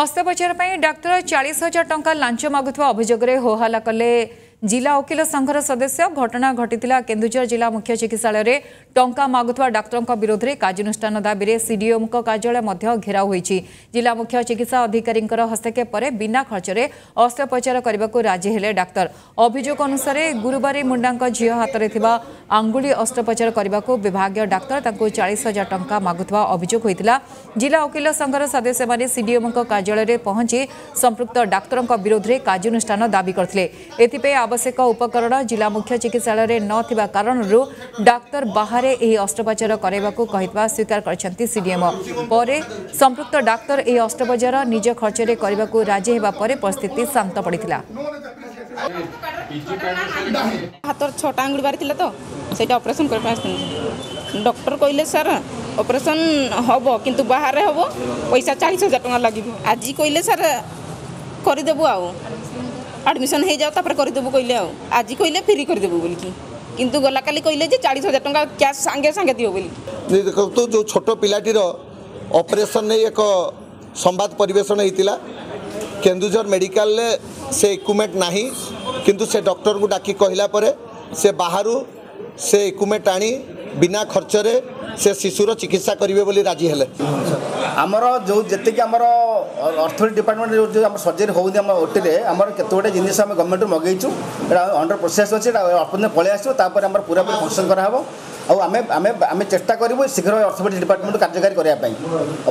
ଅସ୍ତ୍ରୋପଚାର ପାଇଁ ଡାକ୍ତର ଚାଳିଶ ହଜାର ଟଙ୍କା ଲାଞ୍ଚ ମାଗୁଥିବା ଅଭିଯୋଗରେ ହୋହାଲ୍ଲା କଲେ ଜିଲ୍ଲା ଓକିଲ ସଂଘର ସଦସ୍ୟ ଘଟଣା ଘଟିଥିଲା କେନ୍ଦୁଝର ଜିଲ୍ଲା ମୁଖ୍ୟ ଚିକିତ୍ସାଳୟରେ ଟଙ୍କା ମାଗୁଥିବା ଡାକ୍ତରଙ୍କ ବିରୋଧରେ କାର୍ଯ୍ୟାନୁଷ୍ଠାନ ଦାବିରେ ସିଡିଓଙ୍କ କାର୍ଯ୍ୟାଳୟ ମଧ୍ୟ ଘେରାଉ ହୋଇଛି ଜିଲ୍ଲା ମୁଖ୍ୟ ଚିକିତ୍ସା ଅଧିକାରୀଙ୍କର ହସ୍ତକ୍ଷେପ ପରେ ବିନା ଖର୍ଚ୍ଚରେ ଅସ୍ତ୍ରୋପଚାର କରିବାକୁ ରାଜି ହେଲେ ଡାକ୍ତର ଅଭିଯୋଗ ଅନୁସାରେ ଗୁରୁବାର ମୁଣ୍ଡାଙ୍କ ଝିଅ ହାତରେ ଥିବା ଆଙ୍ଗୁଳି ଅସ୍ତ୍ରୋପଚାର କରିବାକୁ ବିଭାଗୀୟ ଡାକ୍ତର ତାଙ୍କୁ ଚାଳିଶ ହଜାର ଟଙ୍କା ମାଗୁଥିବା ଅଭିଯୋଗ ହୋଇଥିଲା ଜିଲ୍ଲା ଓକିଲ ସଂଘର ସଦସ୍ୟମାନେ ସିଡିଓଙ୍କ କାର୍ଯ୍ୟାଳୟରେ ପହଞ୍ଚି ସମ୍ପୃକ୍ତ ଡାକ୍ତରଙ୍କ ବିରୋଧରେ କାର୍ଯ୍ୟାନୁଷ୍ଠାନ ଦାବି କରିଥିଲେ ଏଥିପାଇଁ आवश्यक उपकरण जिल्ला मुख्य चिकित्सालय नथिबा कारणहरू डाक्तर बाहे यही अष्टोपचार गरेको स्वीकार गरिन्छ सिडिएम ପରେ ସମ୍ପୃକ୍ତ ଡାକ୍ତର ଏହି ଅସ୍ତ୍ରୋପଚାର ନିଜ ଖର୍ଚ୍ଚରେ କରିବାକୁ ରାଜି ହେବା ପରେ ପରିସ୍ଥିତି ଶାନ୍ତ ପଡ଼ିଥିଲା ହାତର ଛଅଟା ଆଙ୍ଗୁଳି ବାହାରିଥିଲା ତ ସେଇଟା ଅପରେସନ୍ କରିବା ପାଇଁ ଡକ୍ଟର କହିଲେ ସାର୍ ଅପରେସନ୍ ହେବ କିନ୍ତୁ ବାହାରେ ହେବ ପଇସା ଚାଳିଶ ହଜାର ଟଙ୍କା ଲାଗିବ ଆଜି କହିଲେ ସାର୍ କରିଦେବୁ ଆଉ ଆଡ଼ମିସନ୍ ହେଇଯାଉ ତାପରେ କରିଦେବୁ କହିଲେ ଆଉ ଆଜି କହିଲେ ଫ୍ରି କରିଦେବୁ ବୋଲିକି କିନ୍ତୁ ଗଲାକାଲି କହିଲେ ଯେ ଚାଳିଶ ହଜାର ଟଙ୍କା କ୍ୟାସ୍ ସାଙ୍ଗେ ସାଙ୍ଗେ ଦିଅ ବୋଲିକି ଦେଖନ୍ତୁ ଯେଉଁ ଛୋଟ ପିଲାଟିର ଅପରେସନ୍ ନେଇ ଏକ ସମ୍ବାଦ ପରିବେଷଣ ହେଇଥିଲା କେନ୍ଦୁଝର ମେଡ଼ିକାଲରେ ସେ ଇକ୍ୟୁପମେଣ୍ଟ ନାହିଁ କିନ୍ତୁ ସେ ଡକ୍ଟରଙ୍କୁ ଡାକି କହିଲା ପରେ ସେ ବାହାରୁ ସେ ଇକ୍ୟୁପମେଣ୍ଟ ଆଣି ବିନା ଖର୍ଚ୍ଚରେ ସେ ଶିଶୁର ଚିକିତ୍ସା କରିବେ ବୋଲି ରାଜି ହେଲେ ଆମର ଯେଉଁ ଯେତିକି ଆମର ଅର୍ଥନୀତି ଡିପାର୍ଟମେଣ୍ଟ ଯେଉଁ ଆମ ସର୍ଜରୀ ହେଉନି ଆମ ଓଟିରେ ଆମର କେତେ ଗୋଟେ ଜିନିଷ ଆମେ ଗଭର୍ଣ୍ଣମେଣ୍ଟରୁ ମଗେଇଛୁ ଏଇଟା ଅଣ୍ଡର ପ୍ରୋସେସ୍ ଅଛି ଏଇଟା ଅର୍ପଣ ପଳେଇ ଆସିବ ତାପରେ ଆମର ପୁରା ପୁରା ଫଙ୍କସନ୍ କରାହେବ ଆଉ ଆମେ ଆମେ ଆମେ ଚେଷ୍ଟା କରିବୁ ଶୀଘ୍ର ଅର୍ଥନୀତି ଡିପାର୍ଟମେଣ୍ଟ କାର୍ଯ୍ୟକାରୀ କରିବା ପାଇଁ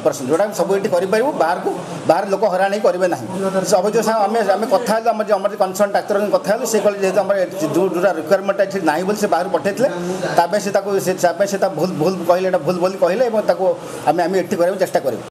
ଅପରେସନ୍ ଯେଉଁଟା ଆମେ ସବୁ ଏଠି କରିପାରିବୁ ବାହାରକୁ ବାହାର ଲୋକ ହଇରାଣ ହେଇ କରିବେ ନାହିଁ ଅଭିଯୋଗ ସାଙ୍ଗେ ଆମେ ଆମେ କଥା ହେଲୁ ଆମର ଯେଉଁ ଆମର କନ୍ସର୍ନ ଡାକ୍ତର କଥା ହେଲୁ ସେ କହିଲେ ଯେହେତୁ ଆମର ଯେଉଁଟା ରିକ୍ୱାରମେଣ୍ଟ ଏଠି ନାହିଁ ବୋଲି ସେ ବାହାରୁ ପଠେଇଥିଲେ ତା ପାଇଁ ସେ ତାକୁ ସେ ତା ପାଇଁ ସେ ତା ଭୁଲ ଭୁଲ କହିଲେ ଏଇଟା ଭୁଲ ବୋଲି କହିଲେ ଏବଂ ତାକୁ ଆମେ ଆମେ ଏଠି କରିବାକୁ ଚେଷ୍ଟା କରିବୁ